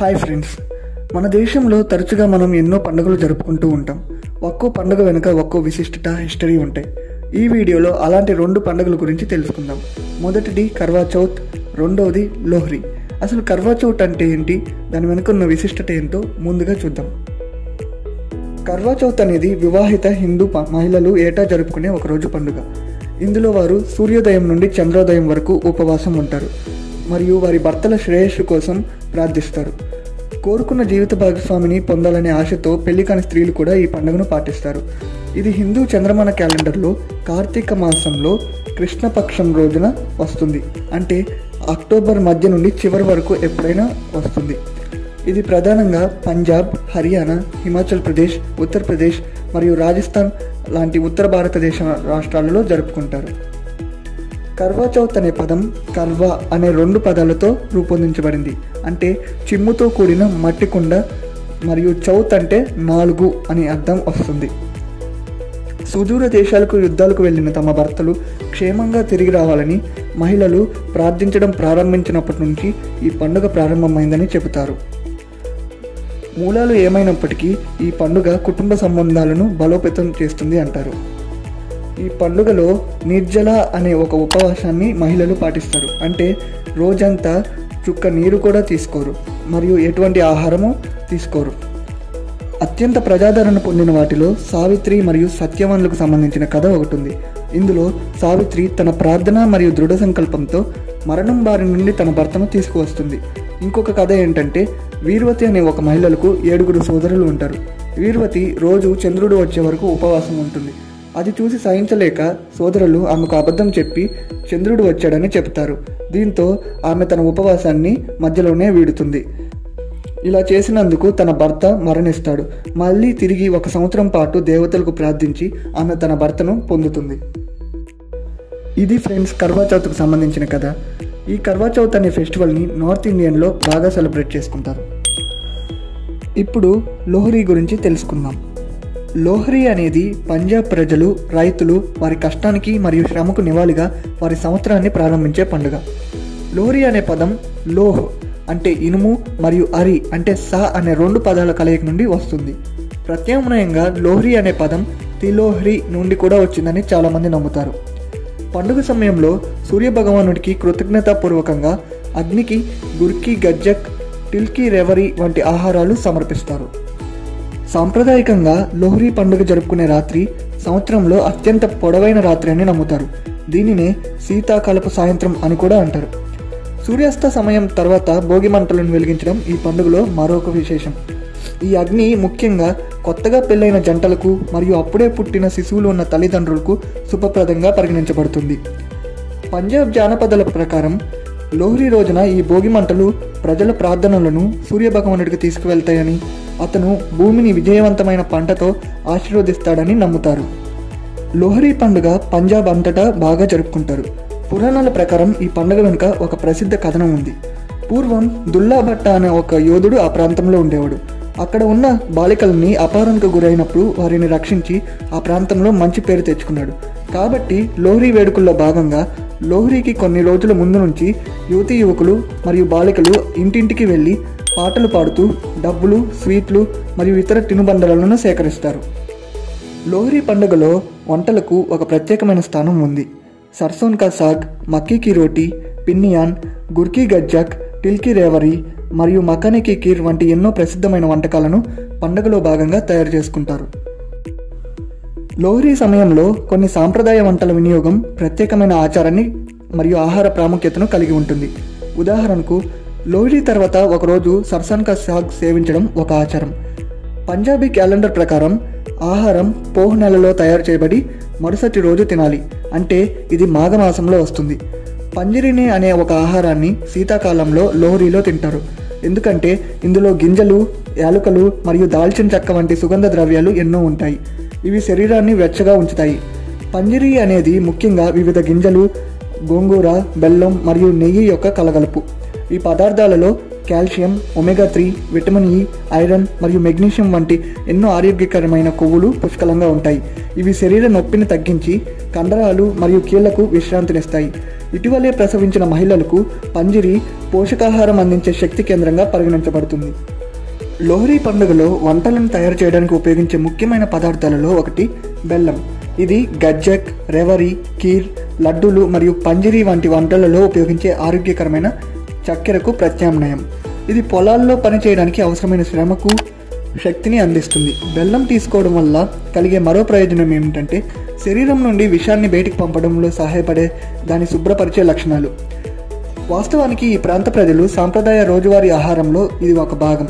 Hi friends మన దేశంలో తరచుగా మనం ఎన్నో పండుగలు జరుపుకుంటూ ఉంటాం. ఒక్కో పండుగ వెనుక ఒక్కో విశిష్టత హిస్టరీ ఉంటాయి. ఈ వీడియోలో అలాంటి రెండు పండుగల గురించి తెలుసుకుందాం. మొదటిది కర్వా చౌత్ రెండవది లోహ్రీ. అసలు కర్వా చౌత్ అంటే ఏంటి? దాని వెనుక ఉన్న విశిష్టత ఏంటో ముందుగా చూద్దాం. కర్వా చౌత్ అనేది వివాహిత హిందూ ప- మహిళలు ఏటా జరుపుకునే ఒక రోజు పండుగ. ఇందులో వారు సూర్యోదయం నుండి చంద్రోదయం వరకు ఉపవాసం ఉంటారు మరియు వారి భర్తల శ్రేయస్సు కోసం ప్రార్థిస్తారు. కోరుకున్న జీవిత భాగస్వామిని పొందాలనే ఆశతో పెళ్ళి కాని స్త్రీలు కూడా ఈ పండుగను పాటిస్తారు. ఇది హిందూ చంద్రమాన క్యాలెండర్లో కార్తీక మాసంలో కృష్ణపక్షం రోజున వస్తుంది. అంటే అక్టోబర్ మధ్య నుండి చివరి వరకు ఎప్పుడైనా వస్తుంది. ఇది ప్రధానంగా పంజాబ్ హర్యానా హిమాచల్ ప్రదేశ్ ఉత్తరప్రదేశ్ మరియు రాజస్థాన్ లాంటి ఉత్తర భారతదేశ రాష్ట్రాలలో జరుపుకుంటారు. కర్వా చౌత్ అనే పదం కర్వా అనే రెండు పదాలతో రూపొందించబడింది. అంటే చిమ్ముతో కూడిన మట్టి కుండ మరియు చౌత్ అంటే నాలుగు అని అర్థం వస్తుంది. సుదూర దేశాలకు యుద్ధాలకు వెళ్ళిన తమ భర్తలు క్షేమంగా తిరిగి రావాలని మహిళలు ప్రార్థించడం ప్రారంభించినప్పటి నుంచి ఈ పండుగ ప్రారంభమైందని చెబుతారు. మూలాలు ఏమైనప్పటికీ ఈ పండుగ కుటుంబ సంబంధాలను బలోపేతం చేస్తుంది అంటారు. ఈ పండుగలో నిర్జల అనే ఒక ఉపవాసాన్ని మహిళలు పాటిస్తారు. అంటే రోజంతా చుక్క నీరు కూడా తీసుకోరు మరియు ఎటువంటి ఆహారము తీసుకోరు. అత్యంత ప్రజాదరణ పొందిన వాటిలో సావిత్రి మరియు సత్యవానులకు సంబంధించిన కథ ఒకటి ఉంది ఇందులో సావిత్రి తన ప్రార్థన మరియు దృఢ సంకల్పంతో మరణం బారి నుండి తన భర్తను తీసుకువస్తుంది. ఇంకొక కథ ఏంటంటే వీరవతి అనే ఒక మహిళలకు ఏడుగురు సోదరులు ఉంటారు. వీరవతి రోజు చంద్రుడు వచ్చే వరకు ఉపవాసం ఉంటుంది. అది చూసి సహించలేక సోదరులు ఆమెకు అబద్ధం చెప్పి చంద్రుడు వచ్చాడని చెప్తారు దీంతో ఆమె తన ఉపవాసాన్ని మధ్యలోనే వీడుతుంది. ఇలా చేసినందుకు తన భర్త మరణిస్తాడు. మళ్ళీ తిరిగి ఒక సంవత్సరం పాటు దేవతలకు ప్రార్థించి ఆమె తన భర్తను పొందుతుంది. ఇది ఫ్రెండ్స్ కర్వాచౌత్కు సంబంధించిన కథ. ఈ కర్వా చౌత్ అనే ఫెస్టివల్ని నార్త్ ఇండియన్లో బాగా సెలబ్రేట్ చేసుకుంటారు. ఇప్పుడు లోహరీ గురించి తెలుసుకుందాం. లోహరీ అనేది పంజాబ్ ప్రజలు రైతులు వారి కష్టానికి మరియు శ్రమకు నివాళిగా వారి సంవత్సరాన్ని ప్రారంభించే పండుగ. లోహరీ అనే పదం లోహ్ అంటే ఇనుము మరియు అరి అంటే స అనే రెండు పదాల కలయిక నుండి వస్తుంది. ప్రత్యామ్నాయంగా లోహరీ అనే పదం తిలోహ్రి నుండి కూడా వచ్చిందని చాలామంది నమ్ముతారు. పండుగ సమయంలో సూర్య భగవానుడికి కృతజ్ఞతాపూర్వకంగా అగ్నికి గుర్కి గజ్జక్ టిల్కి రెవరి వంటి ఆహారాలు సమర్పిస్తారు. సాంప్రదాయకంగా లోహ్రీ పండుగ జరుపుకునే రాత్రి సంవత్సరంలో అత్యంత పొడవైన రాత్రి అని నమ్ముతారు. దీనినే శీతాకాలపు సాయంత్రం అని కూడా అంటారు. సూర్యాస్త సమయం తర్వాత భోగి మంటలను వెలిగించడం ఈ పండుగలో మరొక విశేషం. ఈ అగ్ని ముఖ్యంగా కొత్తగా పెళ్ళైన జంటలకు మరియు అప్పుడే పుట్టిన శిశువులు ఉన్న తల్లిదండ్రులకు శుభప్రదంగా పరిగణించబడుతుంది. పంజాబ్ జానపదాల ప్రకారం లోహ్రీ రోజున ఈ భోగి మంటలు ప్రజల ప్రార్థనలను సూర్యభగవానుడికి తీసుకువెళ్తాయని అతను భూమిని విజయవంతమైన పంటతో ఆశీర్వదిస్తాడని నమ్ముతారు. లోహరీ పండుగ పంజాబ్ అంతటా బాగా జరుపుకుంటారు. పురాణాల ప్రకారం ఈ పండుగ వెనుక ఒక ప్రసిద్ధ కథనం ఉంది. పూర్వం దుల్లా భట్ట అనే ఒక యోధుడు ఆ ప్రాంతంలో ఉండేవాడు. అక్కడ ఉన్న బాలికలని అపహరణకు గురైనప్పుడు వారిని రక్షించి ఆ ప్రాంతంలో మంచి పేరు తెచ్చుకున్నాడు. కాబట్టి లోహరీ వేడుకల్లో భాగంగా లోహ్రీకి కొన్ని రోజుల ముందు నుంచి యువతీ యువకులు మరియు బాలికలు ఇంటింటికి వెళ్ళి పాటలు పాడుతూ డబ్బులు స్వీట్లు మరియు ఇతర తినుబండలను సేకరిస్తారు. లోహరీ పండుగలో వంటలకు ఒక ప్రత్యేకమైన స్థానం ఉంది. సర్సోన్ కా సాగ్ మక్కీ కి రోటీ పిన్నియాన్ గుర్కీ గజ్జాక్ టిల్కి రేవరి మరియు మకానికి కీర్ వంటి ఎన్నో ప్రసిద్ధమైన వంటకాలను పండుగలో భాగంగా తయారు చేసుకుంటారు. లోహరీ సమయంలో కొన్ని సాంప్రదాయ వంటల వినియోగం ప్రత్యేకమైన ఆచారాన్ని మరియు ఆహార ప్రాముఖ్యతను కలిగి ఉంటుంది. ఉదాహరణకు లోహరీ తర్వాత ఒకరోజు సర్సన్కా సాగ్ సేవించడం ఒక ఆచారం. పంజాబీ క్యాలెండర్ ప్రకారం ఆహారం పోహ్ నెలలో తయారు చేయబడి మరుసటి రోజు తినాలి. అంటే ఇది మాఘమాసంలో వస్తుంది. పంజిరిని అనే ఒక ఆహారాన్ని శీతాకాలంలో లోహరీలో తింటారు. ఎందుకంటే ఇందులో గింజలు యాలుకలు మరియు దాల్చిన చెక్క వంటి సుగంధ ద్రవ్యాలు ఎన్నో ఉంటాయి. ఇవి శరీరాన్ని వెచ్చగా ఉంచుతాయి. పంజిరి అనేది ముఖ్యంగా వివిధ గింజలు గోంగూర బెల్లం మరియు నెయ్యి యొక్క కలగలుపు. ఈ పదార్థాలలో calcium omega three vitamin E iron మరియు మెగ్నీషియం వంటి ఎన్నో ఆరోగ్యకరమైన కొవ్వులు పుష్కలంగా ఉంటాయి. ఇవి శరీర నొప్పిని తగ్గించి కండరాలు మరియు కీళ్ళకు విశ్రాంతినిస్తాయి ఇటీవలే ప్రసవించిన మహిళలకు పంజిరి పోషకాహారం అందించే శక్తి కేంద్రంగా పరిగణించబడుతుంది. లోహరీ పండుగలో వంటలను తయారు చేయడానికి ఉపయోగించే ముఖ్యమైన పదార్థాలలో ఒకటి బెల్లం. ఇది గజ్జక్ రెవరి కీర్ లడ్డూలు మరియు పంజిరి వంటి వంటలలో ఉపయోగించే ఆరోగ్యకరమైన చక్కెరకు ప్రత్యామ్నాయం. ఇది పొలాల్లో పనిచేయడానికి అవసరమైన శ్రమకు శక్తిని అందిస్తుంది. బెల్లం తీసుకోవడం వల్ల కలిగే మరో ప్రయోజనం ఏమిటంటే శరీరం నుండి విషాన్ని బయటికి పంపడంలో సహాయపడే దాని శుభ్రపరిచే లక్షణాలు. వాస్తవానికి ఈ ప్రాంత ప్రజలు సాంప్రదాయ రోజువారీ ఆహారంలో ఇది ఒక భాగం.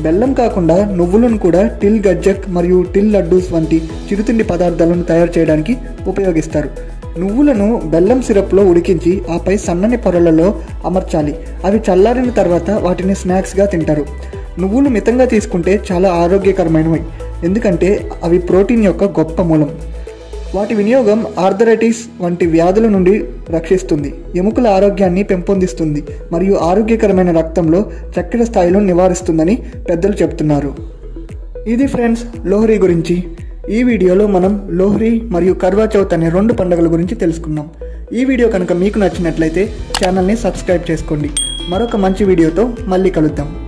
బెల్లం కాకుండా నువ్వులను కూడా టిల్ గజ్జక్ మరియు టిల్ లడ్డూస్ వంటి చిరుతిండి పదార్థాలను తయారు చేయడానికి ఉపయోగిస్తారు. నువ్వులను బెల్లం సిరప్లో ఉడికించి ఆపై సన్నని పొరలలో అమర్చాలి. అవి చల్లారిన తర్వాత వాటిని స్నాక్స్గా తింటారు. నువ్వులు మితంగా తీసుకుంటే చాలా ఆరోగ్యకరమైనవి. ఎందుకంటే అవి ప్రోటీన్ యొక్క గొప్ప మూలం. వాటి వినియోగం ఆర్థరైటిస్ వంటి వ్యాధుల నుండి రక్షిస్తుంది. ఎముకల ఆరోగ్యాన్ని పెంపొందిస్తుంది మరియు ఆరోగ్యకరమైన రక్తంలో చక్కెర స్థాయిలను నివారిస్తుందని పెద్దలు చెబుతున్నారు. ఇది ఫ్రెండ్స్ లోహరీ గురించి. ఈ వీడియోలో మనం లోహ్రీ మరియు కర్వా చౌత్ అనే రెండు పండుగల గురించి తెలుసుకున్నాం. ఈ వీడియో కనుక మీకు నచ్చినట్లయితే ఛానల్ని సబ్స్క్రైబ్ చేసుకోండి. మరొక మంచి వీడియోతో మళ్ళీ కలుద్దాం.